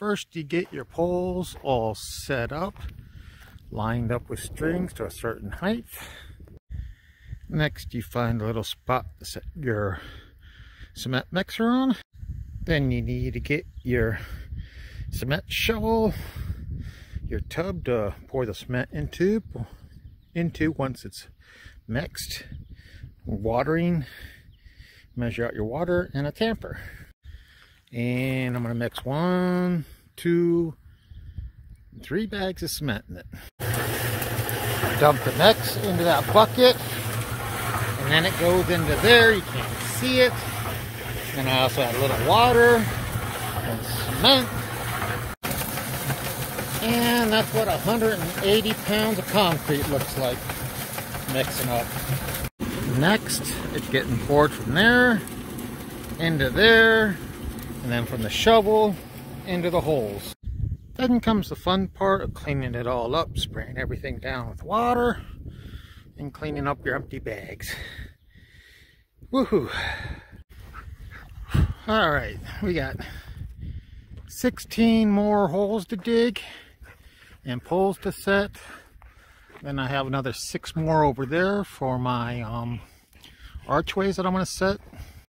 First, you get your poles all set up, lined up with strings to a certain height. Next, you find a little spot to set your cement mixer on. Then you need to get your cement shovel, your tub to pour the cement into, into once it's mixed, watering, measure out your water, and a tamper. And I'm going to mix one, two, three bags of cement in it. Dump the mix into that bucket. And then it goes into there. You can't see it. And I also add a little water and cement. And that's what 180 pounds of concrete looks like mixing up. Next, it's getting poured from there into there and then from the shovel into the holes. Then comes the fun part of cleaning it all up, spraying everything down with water, and cleaning up your empty bags. Woohoo! Alright, we got 16 more holes to dig and poles to set. Then I have another six more over there for my um, archways that I'm going to set.